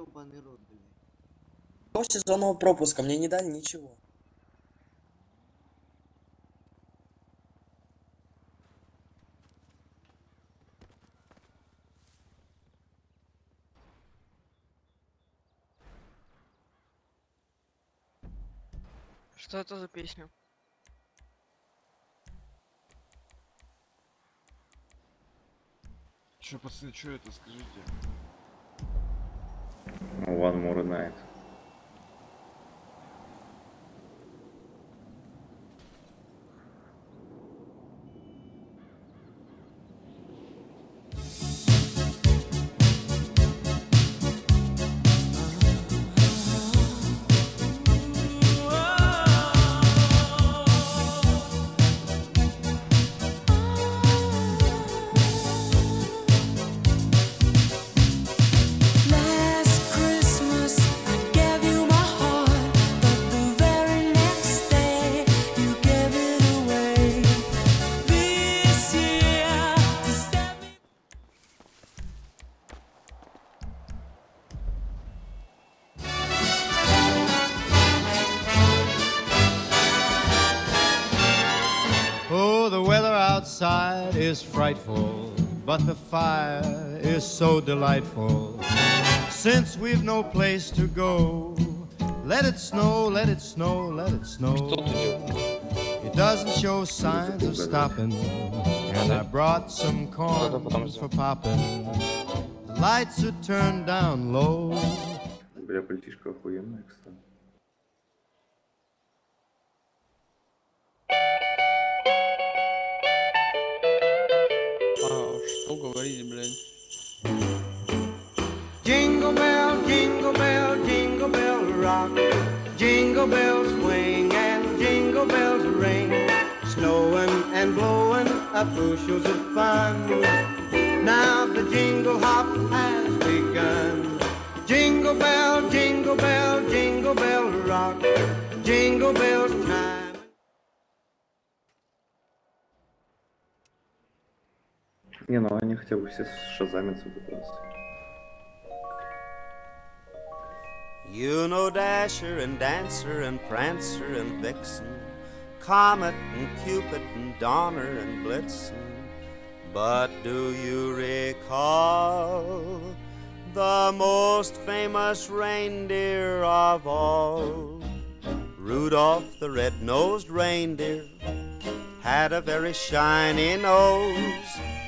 Ёбаный рот, блядь. До сезонного пропуска мне не дали ничего. Что это за песня? Че, пацаны, что это, скажите? One more night. is frightful, but the fire is so delightful. Since we've no place to go, let it snow, let it snow, let it snow. It doesn't show signs of stopping, and I brought some corn for popping. The lights are turned down low. Бля, пальтишко охуенное, кстати. А, что говорить, блядь? Jingle bell, jingle bell, jingle bell rock. Jingle bells swing and jingle bells ring. Snowing and blowing up bushels of fun. Now the jingle hop has begun. Jingle bell, jingle bell, jingle bell rock. Jingle bells Не, ну они хотя бы все шазамятся в этот раз. You know Dasher and Dancer and Prancer and Vixen, Comet and Cupid and Donner and Blitzen. But do you recall the most famous reindeer of all? Rudolph the red-nosed reindeer had a very shiny nose.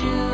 We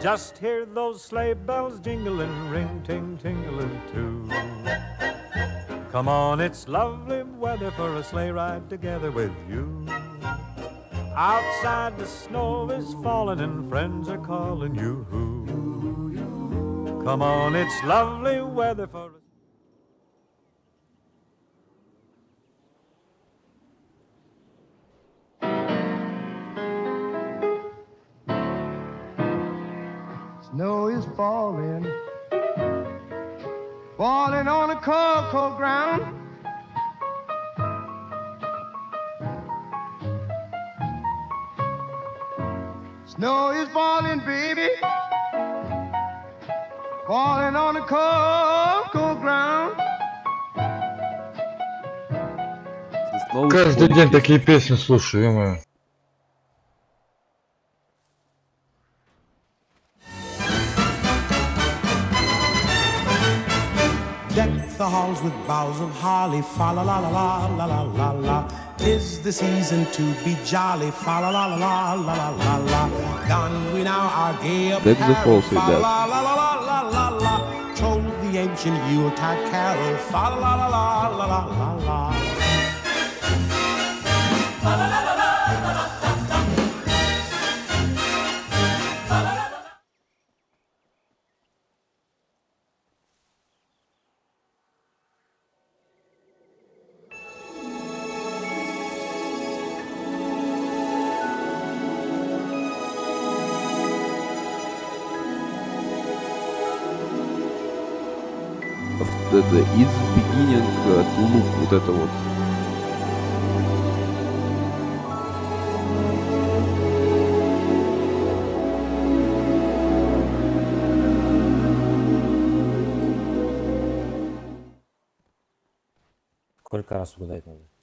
Just hear those sleigh bells jingling, ring ting tingling too. Come on, it's lovely weather for a sleigh ride together with you. Outside the snow is falling and friends are calling you. Come on, it's lovely weather for a is falling, falling on a cold, cold ground. Snow is falling, baby, falling on a cold, cold ground. Каждый день такие песни слушаю, ё the with boughs of holly, fa la la la la la la la la. Tis the season to be jolly, fa la la la la la la la la. We now our gay apparel, fa la la la la la la la. Troll the ancient Yuletide carol, fa la la la la la la la Это из beginning э, to look, вот это вот. Сколько раз угадать надо?